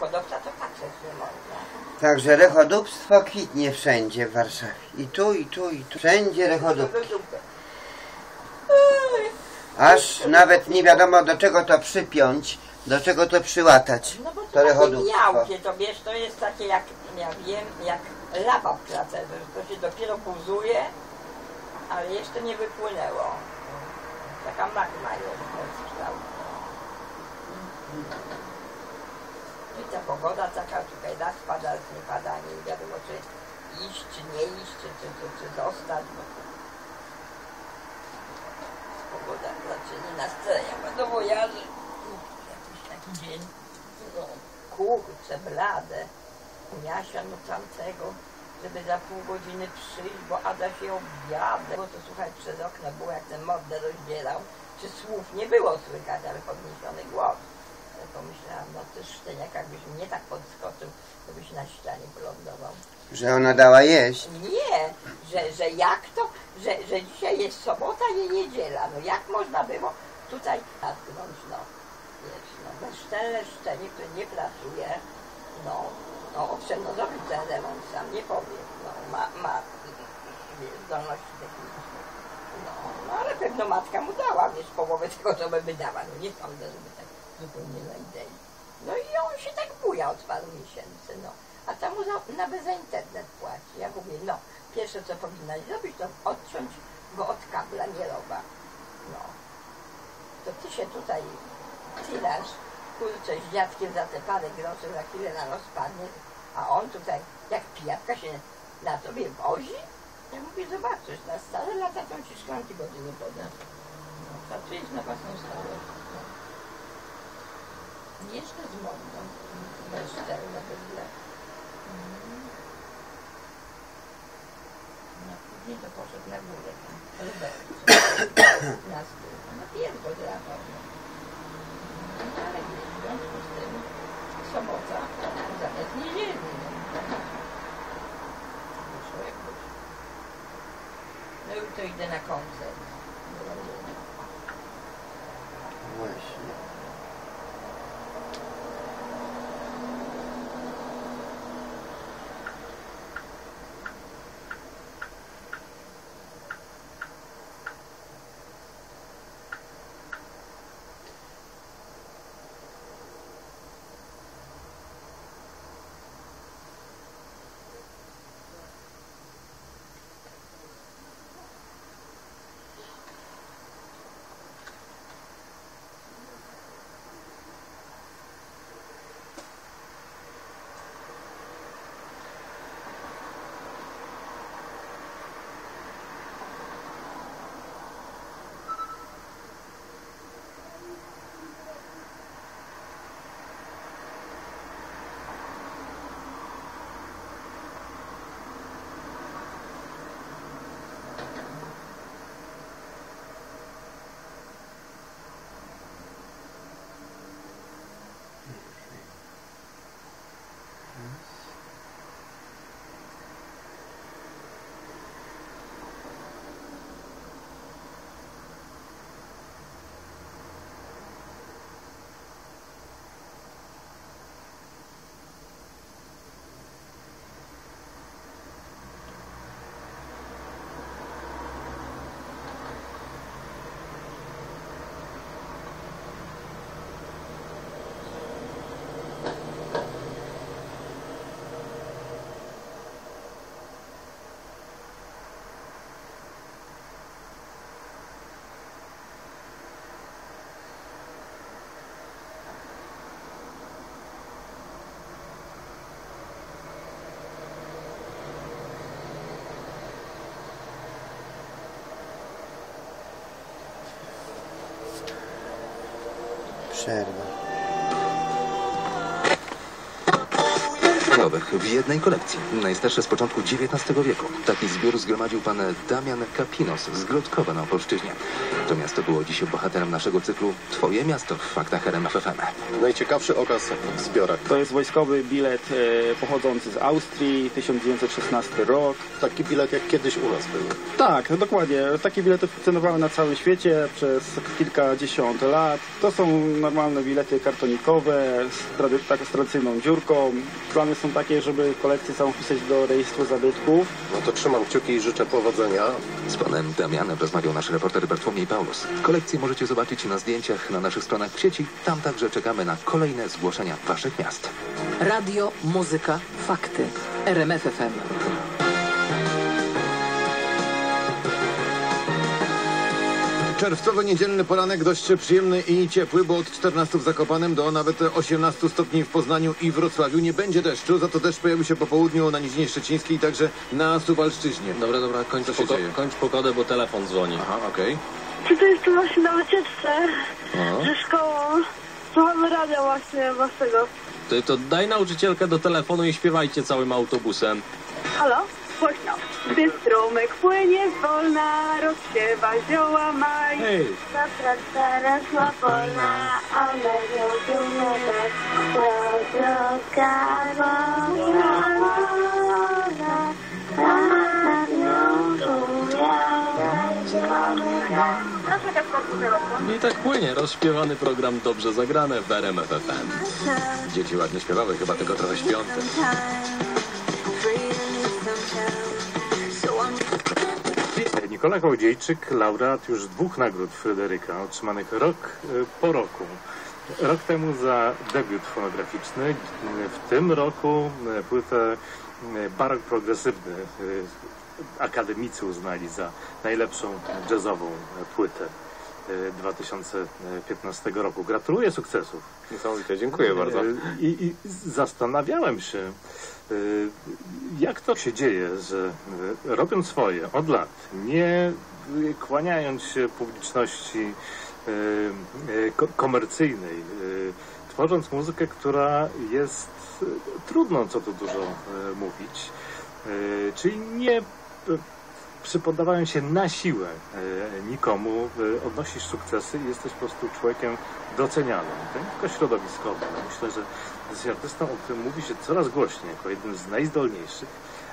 Hodowca to patrzeć nie można. Także rechodóbstwo kwitnie wszędzie w Warszawie. I tu, i tu, i tu. Wszędzie rechodób. Aż nawet nie wiadomo do czego to przypiąć, do czego to przyłatać. No bo To to takie rechodóbstwo. miałkie, to wiesz, to jest takie jak, ja wiem, jak lapa w klatce, to się dopiero puzuje, ale jeszcze nie wypłynęło. Taka magma jest. Ta pogoda taka, tutaj raz pada, nie pada, nie wiadomo czy iść, czy nie iść, czy, czy, czy, czy zostać. Bo pogoda zaczyna nastrojenia, bo do wojaży jakiś taki dzień, no kurczę, blade, Jasia no tamtego, żeby za pół godziny przyjść, bo Ada się objadę, bo to słuchaj, przez okno było jak ten mordę rozdzierał, czy słów nie było słychać, ale podniesiony głos. Pomyślałam, no ty szczeniak, jakbyś mnie tak podskoczył, to byś na ścianie wylądował. Że ona dała jeść. Nie, że, że jak to, że, że dzisiaj jest sobota i niedziela, no jak można było tutaj natknąć, no, wiesz, no, bezczelne szczenie, które nie pracuje, no, no, owszem, no zrobić ten remont sam, nie powiem, no, ma, ma zdolności techniczne, no, no, ale pewno matka mu dała, wiesz, połowę tego, co by wydała, no nie sądzę, żeby zupełnie na idei. No i on się tak buja od paru miesięcy, no. A tam nawet za internet płaci. Ja mówię, no, pierwsze co powinnaś zrobić, to odciąć go od kabla, nie roba. No. To ty się tutaj tylasz, kurczę, z dziadkiem za te parę groszy za chwilę na nos padnie, a on tutaj, jak pijawka się na tobie wozi? Ja mówię, zobaczysz, na stare lata to ci szklanki wody nie poda. No, pracujesz na własną starość. No. Jeszcze z mordą, bezczelne bydle. Mhm. No później to poszedł na górę tam, na stół, na pierdol drapał. No ale w związku z tym sobota zamiast niedzieli. No. Wyszło jak wyszło. No i to idę na koncert. Właśnie. Przerwa. krajowych w jednej kolekcji. Najstarsze z początku XIX wieku. Taki zbiór zgromadził pan Damian Kapinos z Grodkowa na Opolszczyźnie. To miasto było dzisiaj bohaterem naszego cyklu Twoje miasto w faktach RMFFM. Najciekawszy okaz w zbiorach. To jest wojskowy bilet e, pochodzący z Austrii, 1916 rok. Taki bilet jak kiedyś u nas był. Tak, dokładnie. Takie bilety funkcjonowały na całym świecie przez kilkadziesiąt lat. To są normalne bilety kartonikowe z, trady- tak, z tradycyjną dziurką. Plany są takie, żeby kolekcję całą wpisać do rejestru zabytków. No to trzymam kciuki i życzę powodzenia. Z panem Damianem rozmawiał nasz reporter Bartłomiej Paulus. Kolekcję możecie zobaczyć na zdjęciach na naszych stronach w sieci. Tam także czekamy na kolejne zgłoszenia waszych miast. Radio, muzyka, fakty. RMFFM. Czerwcowy niedzielny poranek dość przyjemny i ciepły, bo od 14 w Zakopanem do nawet 18 stopni w Poznaniu i Wrocławiu nie będzie deszczu, za to deszcz pojawił się po południu na Nizinie Szczecińskiej i także na Suwalszczyźnie. Dobra, dobra, kończ, poko- kończ pogodę, bo telefon dzwoni. Aha, okej. Czy to jest właśnie na wycieczce ze szkołą? Słuchamy radia właśnie waszego. Ty to daj nauczycielkę do telefonu i śpiewajcie całym autobusem. Halo? Głośno. Gdy strumyk płynie wolna, rozsiewa zioła maj. Hej! Zapraca rosła polna, ale zrozumiała to droga I tak płynie rozśpiewany program dobrze zagrane w RMFFM. Dzieci ładnie śpiewały, chyba tylko trochę śpiące. Nikola Kołodziejczyk, laureat już dwóch nagród Fryderyka, otrzymanych rok e, po roku. Rok temu za debiut fonograficzny, w tym roku e, płytę e, Barok Progresywny akademicy uznali za najlepszą jazzową płytę 2015 roku. Gratuluję sukcesów. Niesamowite, dziękuję bardzo. E, I, I zastanawiałem się, e, jak to się dzieje, że e, robiąc swoje od lat, nie kłaniając się publiczności ko- komercyjnej, tworząc muzykę, która jest trudną, co tu dużo mówić, czyli nie e, przypoddawałem się na siłę e, nikomu, e, odnosisz sukcesy i jesteś po prostu człowiekiem docenianym, tylko środowiskowo. ale Myślę, że z artystą, o którym mówi się coraz głośniej, jako jednym z najzdolniejszych,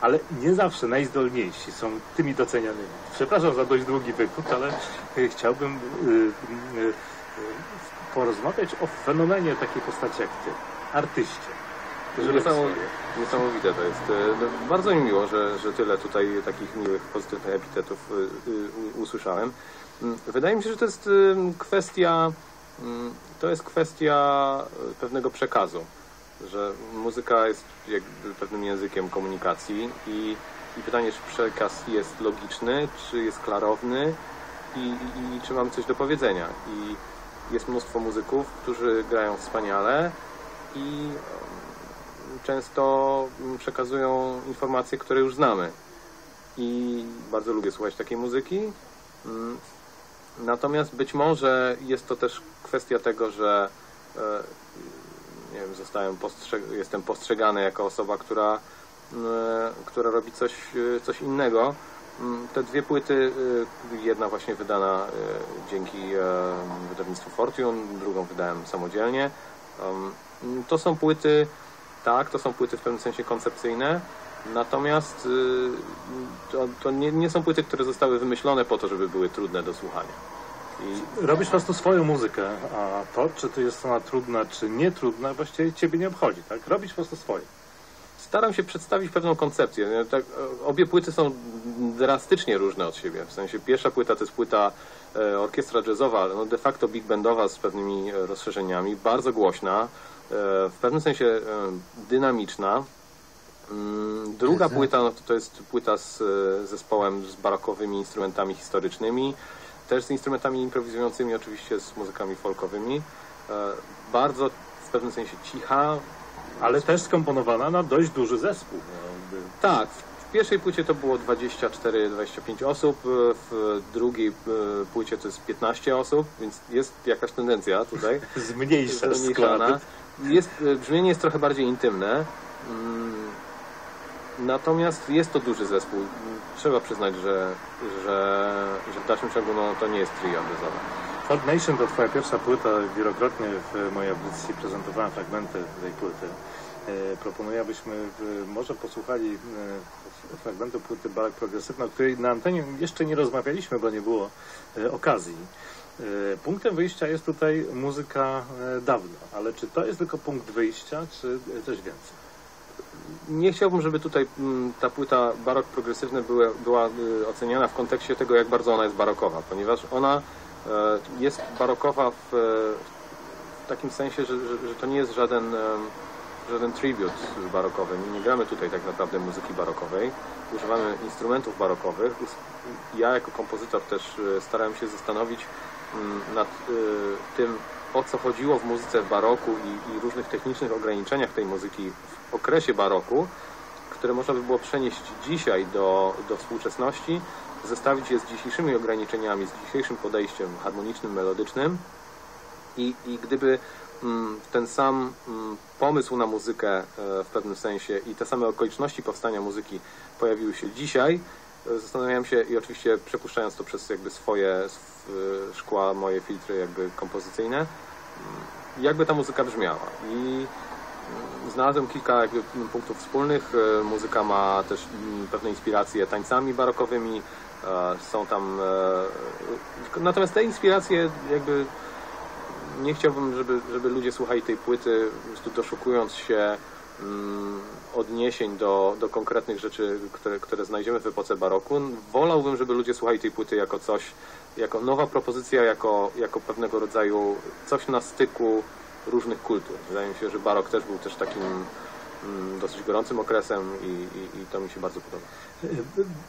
ale nie zawsze najzdolniejsi są tymi docenianymi. Przepraszam za dość długi wykład, ale e, chciałbym porozmawiać o fenomenie takiej postaci jak ty, artyście. Który robi Niesamow- swoje. Niesamowite to jest. E, no, Bardzo mi miło, że, że tyle tutaj takich miłych, pozytywnych epitetów e, e, usłyszałem. Mm, Wydaje mi się, że to jest kwestia mm, to jest kwestia pewnego przekazu, że muzyka jest jakby pewnym językiem komunikacji i, i pytanie, czy przekaz jest logiczny, czy jest klarowny i, i, i czy mamy coś do powiedzenia. I jest mnóstwo muzyków, którzy grają wspaniale i często mm, przekazują informacje, które już znamy. I bardzo lubię słuchać takiej muzyki. Mm, Natomiast być może jest to też kwestia tego, że e, nie wiem, zostałem postrze- jestem postrzegany jako osoba, która, mm, która robi coś, e, coś innego. Te dwie płyty, e, jedna właśnie wydana dzięki wydawnictwu Fortune, drugą wydałem samodzielnie. To są płyty, tak, to są płyty w pewnym sensie koncepcyjne, natomiast y, to, to nie, nie są płyty, które zostały wymyślone po to, żeby były trudne do słuchania. I Robisz po prostu swoją muzykę, a to, czy to jest ona trudna, czy nie trudna, właściwie ciebie nie obchodzi, tak? Robisz po prostu swoje. staram się przedstawić pewną koncepcję. Tak, obie płyty są drastycznie różne od siebie. W sensie pierwsza płyta to jest płyta e, orkiestra jazzowa, ale no de facto big bandowa z pewnymi e, rozszerzeniami, bardzo głośna, w pewnym sensie e, dynamiczna. Mm, Druga płyta no to, to jest płyta z e, zespołem z barokowymi instrumentami historycznymi, też z instrumentami improwizującymi, oczywiście z muzykami folkowymi. E, Bardzo w pewnym sensie cicha, Ale też skomponowana na dość duży zespół. jakby. tak, w pierwszej płycie to było 24-25 osób, w drugiej e, płycie to jest 15 osób, więc jest jakaś tendencja tutaj. Zmniejszasz zmniejszana. Jest, e, brzmienie jest trochę bardziej intymne. Mm, Natomiast jest to duży zespół. Trzeba przyznać, że, że, że w dalszym ciągu no, to nie jest trio jazzowe. Folk Nation to twoja pierwsza płyta. Wielokrotnie w mojej audycji prezentowałem fragmenty tej płyty. E, Proponuję, abyśmy może posłuchali e, fragmentu płyty Barak Progresywna, o której na antenie jeszcze nie rozmawialiśmy, bo nie było e, okazji. Punktem wyjścia jest tutaj muzyka dawna, ale czy to jest tylko punkt wyjścia, czy coś więcej? Nie chciałbym, żeby tutaj mm, ta płyta barok progresywny była, była oceniana w kontekście tego, jak bardzo ona jest barokowa, ponieważ ona jest barokowa w, w takim sensie, że, że, że to nie jest żaden, żaden tribut barokowy. Nie, nie gramy tutaj tak naprawdę muzyki barokowej. Używamy instrumentów barokowych. Ja jako kompozytor też e, starałem się zastanowić mm, nad e, tym, o co chodziło w muzyce baroku i, i różnych technicznych ograniczeniach tej muzyki w okresie baroku, które można by było przenieść dzisiaj do, do współczesności, zestawić je z dzisiejszymi ograniczeniami, z dzisiejszym podejściem harmonicznym, melodycznym i, i gdyby ten sam mm, pomysł na muzykę e, w pewnym sensie i te same okoliczności powstania muzyki pojawiły się dzisiaj, e, zastanawiałem się i oczywiście przepuszczając to przez jakby swoje sw- e, szkła, moje filtry jakby kompozycyjne, mm, jakby ta muzyka brzmiała. I mm, znalazłem kilka jakby punktów wspólnych. Muzyka ma też mm, pewne inspiracje tańcami barokowymi. Są tam... Natomiast te inspiracje jakby nie chciałbym, żeby, żeby ludzie słuchali tej płyty, doszukując się mm, odniesień do, do konkretnych rzeczy, które, które znajdziemy w epoce baroku. Wolałbym, żeby ludzie słuchali tej płyty jako coś, jako nowa propozycja, jako, jako pewnego rodzaju coś na styku różnych kultur. Wydaje mi się, że barok też był też takim mm, dosyć gorącym okresem i, i, i to mi się bardzo podoba.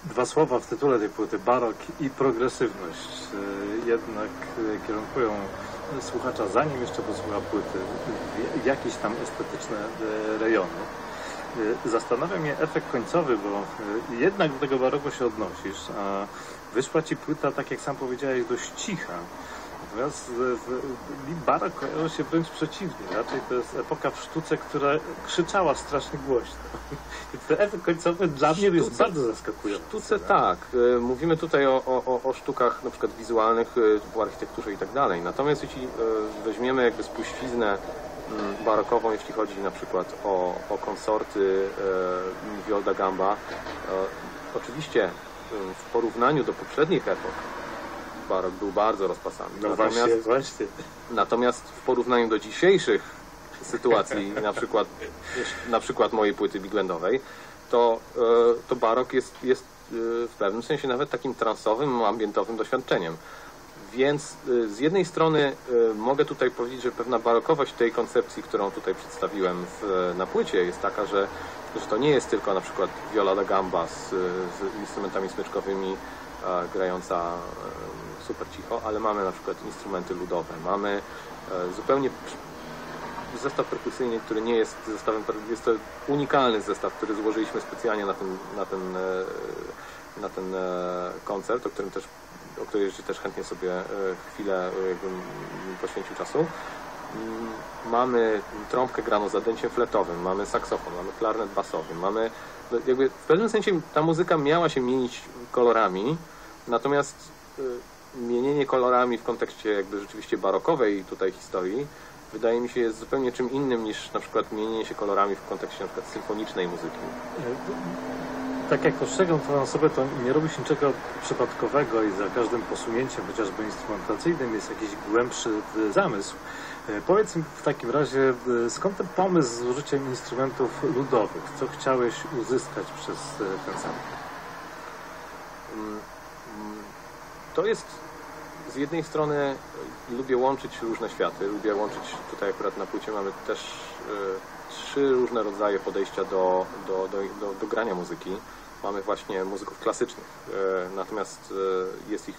Dwa słowa w tytule tej płyty, barok i progresywność, e, jednak e, kierunkują słuchacza, zanim jeszcze posłucha płyty, jakieś tam estetyczne e, rejony. E, Zastanawia mnie efekt końcowy, bo e, jednak do tego baroku się odnosisz, a wyszła ci płyta, tak jak sam powiedziałeś, dość cicha. Natomiast e, w- mi barok kojarzy się wręcz przeciwnie. Raczej to jest epoka w sztuce, która krzyczała strasznie głośno. I ten efekt końcowy dla mnie jest Sztuce- bardzo zaskakujący. sztuce tak. E, Mówimy tutaj o, o, o- o sztukach na przykład wizualnych, e, typu architekturze i tak dalej. Natomiast jeśli e, weźmiemy jakby spuściznę mm, barokową, jeśli chodzi na przykład o, o konsorty e, Viol da Gamba, e, oczywiście e, w porównaniu do poprzednich epok barok był bardzo rozpasany. No Natomiast właśnie, właśnie. Natomiast w porównaniu do dzisiejszych sytuacji, na przykład, na przykład mojej płyty big bandowej, to, e, to barok jest, jest e, w pewnym sensie nawet takim transowym, ambientowym doświadczeniem. Więc e, z jednej strony mogę tutaj powiedzieć, że pewna barokowość tej koncepcji, którą tutaj przedstawiłem w, na płycie jest taka, że, że to nie jest tylko na przykład viola da gamba z, z instrumentami smyczkowymi grająca e, super cicho, ale mamy na przykład instrumenty ludowe, mamy e, zupełnie zestaw perkusyjny, który nie jest zestawem, jest to unikalny zestaw, który złożyliśmy specjalnie na ten, na ten, e, na ten e, koncert, o którym też, o jeszcze też chętnie sobie e, chwilę e, poświęcił czasu. Mm, Mamy trąbkę graną z zadęciem fletowym, mamy saksofon, mamy klarnet basowy, mamy no jakby w pewnym sensie ta muzyka miała się mienić kolorami, natomiast y, mienienie kolorami w kontekście jakby rzeczywiście barokowej tutaj historii wydaje mi się jest zupełnie czym innym niż na przykład mienienie się kolorami w kontekście na przykład symfonicznej muzyki. Tak jak postrzegam osobę, to nie robisz niczego przypadkowego i za każdym posunięciem, chociażby instrumentacyjnym, jest jakiś głębszy e, zamysł. E, Powiedz mi w takim razie, e, skąd ten pomysł z użyciem instrumentów ludowych? Co chciałeś uzyskać przez ten sound? Mm, mm, To jest z jednej strony lubię łączyć różne światy, lubię łączyć, tutaj akurat na płycie mamy też y, trzy różne rodzaje podejścia do, do, do, do, do grania muzyki. Mamy właśnie muzyków klasycznych, y, natomiast y, jest ich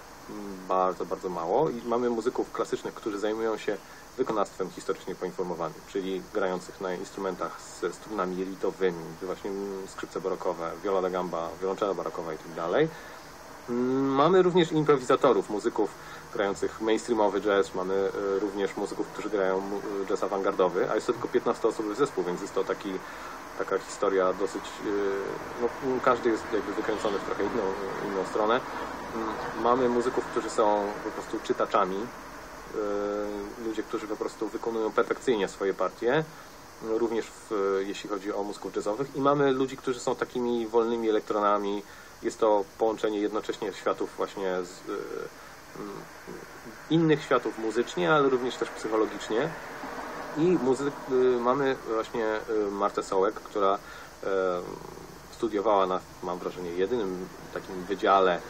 bardzo, bardzo mało i mamy muzyków klasycznych, którzy zajmują się wykonawstwem historycznie poinformowanym, czyli grających na instrumentach ze strunami jelitowymi, właśnie skrzypce barokowe, viola da gamba, wiolonczela barokowa i tak dalej. Mamy również improwizatorów, muzyków grających mainstreamowy jazz, mamy e, również muzyków, którzy grają jazz awangardowy, a jest to tylko 15-osobowy zespół, więc jest to taki taka historia dosyć, yy, no, każdy jest jakby wykręcony w trochę inną, inną stronę. Mm, Mamy muzyków, którzy są po prostu czytaczami, yy, ludzie, którzy po prostu wykonują perfekcyjnie swoje partie, yy, również w, jeśli chodzi o muzyków jazzowych i mamy ludzi, którzy są takimi wolnymi elektronami. Jest to połączenie jednocześnie światów właśnie z yy, mm, innych światów muzycznie, ale również też psychologicznie. I muzyk, y, mamy właśnie y, Martę Sołek, która e, studiowała na, mam wrażenie, jedynym takim wydziale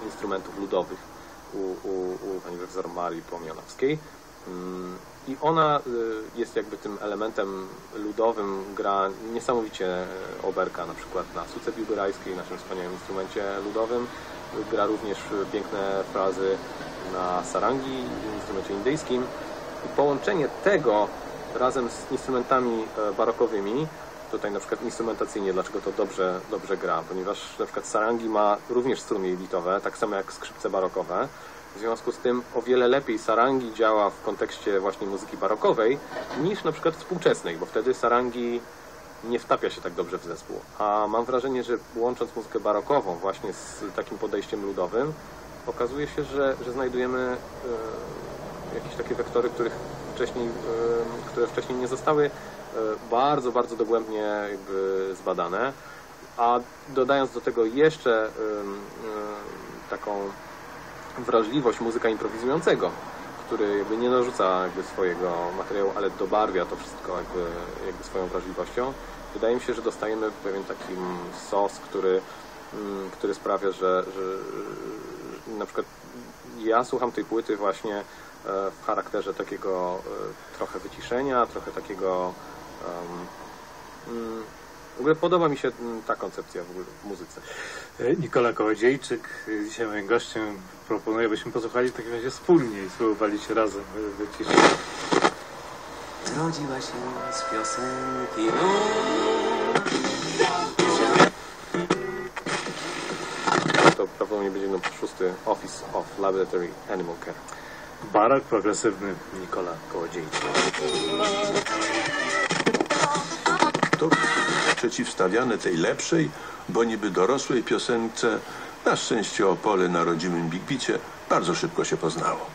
instrumentów ludowych u, u, u pani profesor Marii Płomianowskiej. Mm, I ona y, jest jakby tym elementem ludowym, gra niesamowicie oberka, na przykład na suce biłgorajskiej, naszym wspaniałym instrumencie ludowym. Gra również piękne frazy na sarangi, instrumencie indyjskim. Połączenie tego razem z instrumentami e, barokowymi, tutaj na przykład instrumentacyjnie, dlaczego to dobrze, dobrze gra, ponieważ na przykład sarangi ma również struny jelitowe, tak samo jak skrzypce barokowe. W związku z tym o wiele lepiej sarangi działa w kontekście właśnie muzyki barokowej niż na przykład współczesnej, bo wtedy sarangi nie wtapia się tak dobrze w zespół. A mam wrażenie, że łącząc muzykę barokową właśnie z takim podejściem ludowym, okazuje się, że, że znajdujemy e, jakieś takie wektory, których wcześniej, które wcześniej nie zostały e, bardzo, bardzo dogłębnie jakby zbadane. A dodając do tego jeszcze e, taką wrażliwość muzyka improwizującego, który jakby nie narzuca jakby swojego materiału, ale dobarwia to wszystko jakby, jakby swoją wrażliwością. Wydaje mi się, że dostajemy pewien taki sos, który, mm, który sprawia, że że na przykład ja słucham tej płyty właśnie e, w charakterze takiego e, trochę wyciszenia, trochę takiego mm, w ogóle podoba mi się mm, ta koncepcja w ogóle w muzyce. E, Nikola Kołodziejczyk, dzisiaj moim gościem. Proponuję, byśmy posłuchali w takim razie wspólnie i spróbowali się razem wyciszyć. Zrodziła się z piosenki To prawdopodobnie będzie numer szósty Office of Laboratory Animal Care. Barak progresywny Nikola Kołodziejczyk. To przeciwstawiane tej lepszej, bo niby dorosłej piosence. Na szczęście Opole na rodzimym Big Bicie bardzo szybko się poznało.